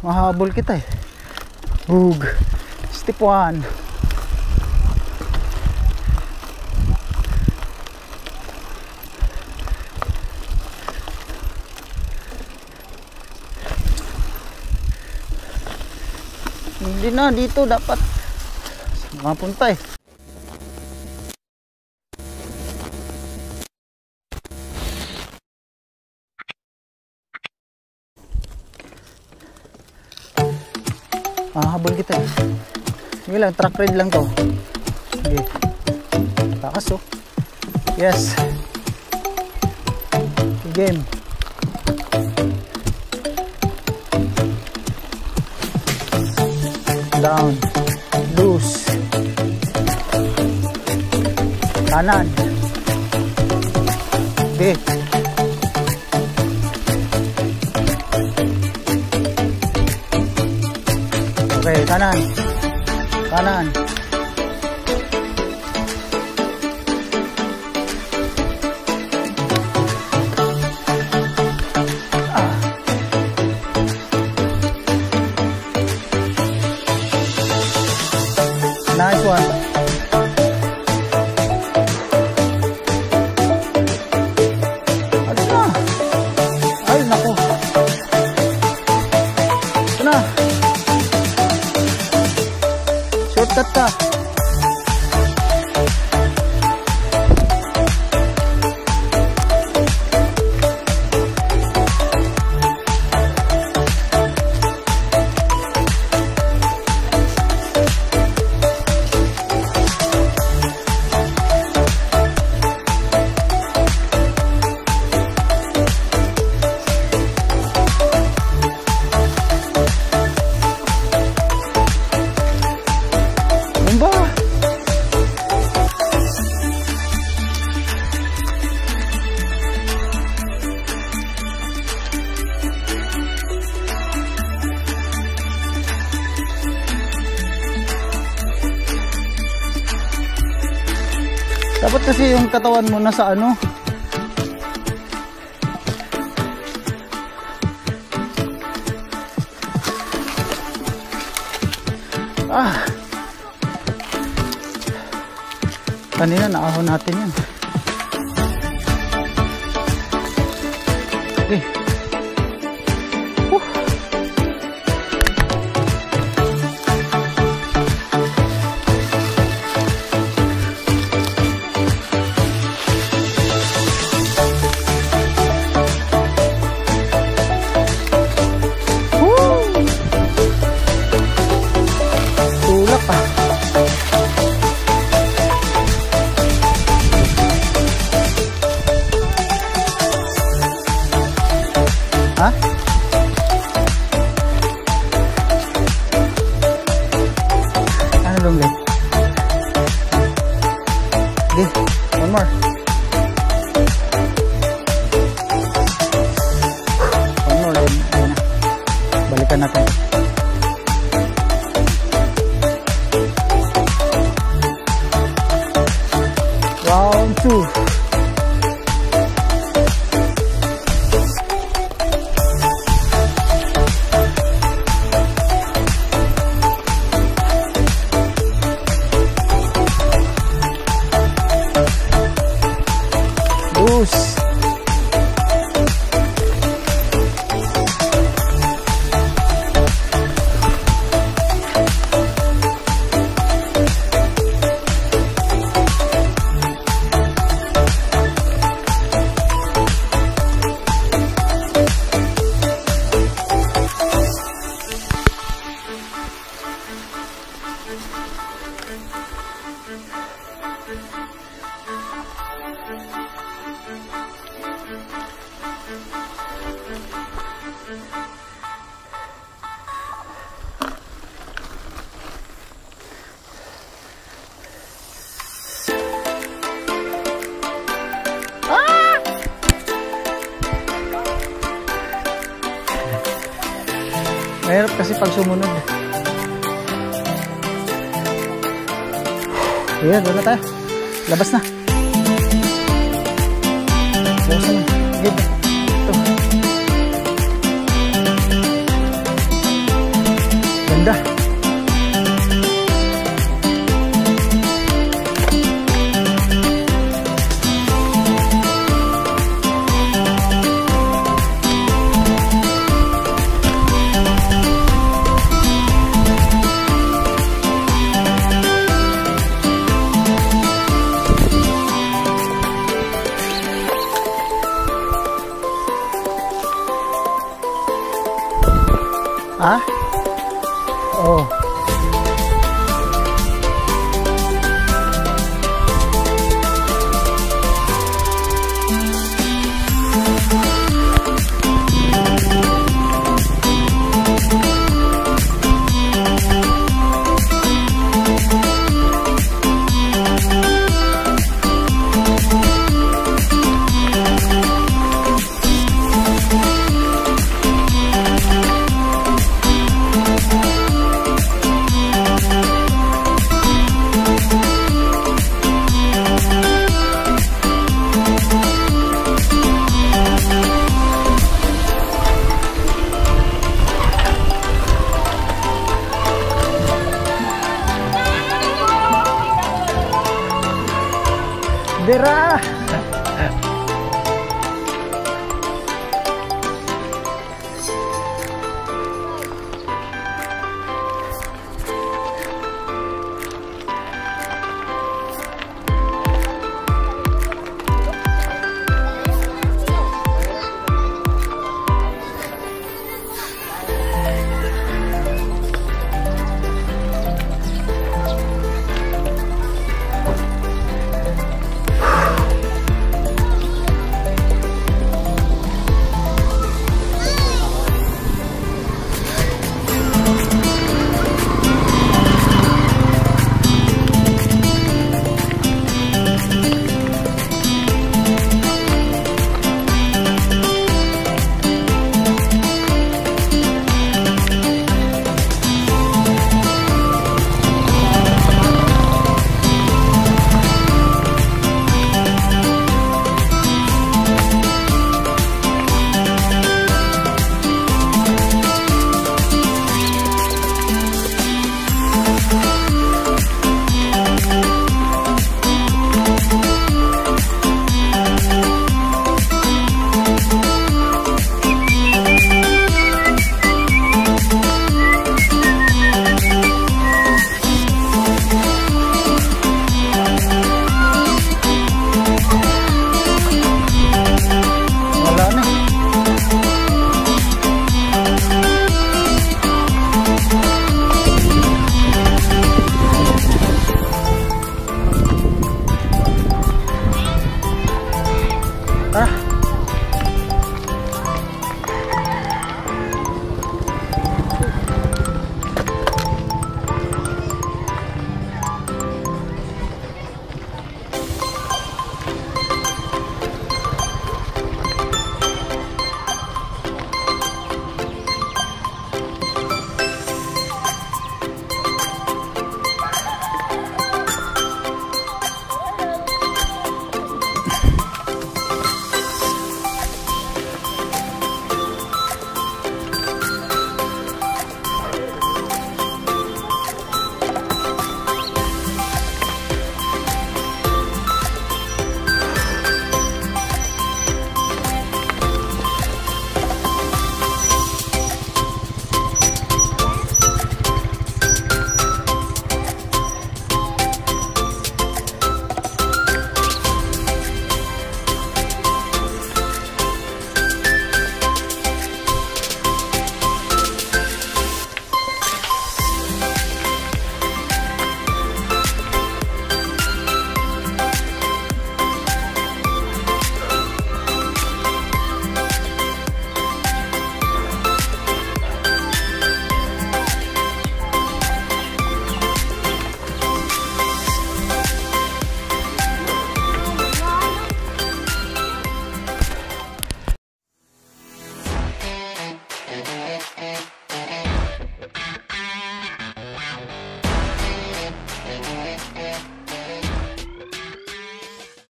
mahabol kita eh. Hug. Step 1 hindi na dito dapat. Mapunta eh Mahabol kita eh. Sige lang, track ride lang to. Sige. Takas oh. Yes. Game. Down. Loose. Kanan. Okay. Kanan. Kanan. ta ta ta Dapat kasi yung katawan mo nasa ano? Ah. Kanina naahon natin yan. Okay. more. One more. Ayun, na. Balikan natin. Round 2. Mahirap kasi pag sumunod. Ayan, na tayo. Labas na.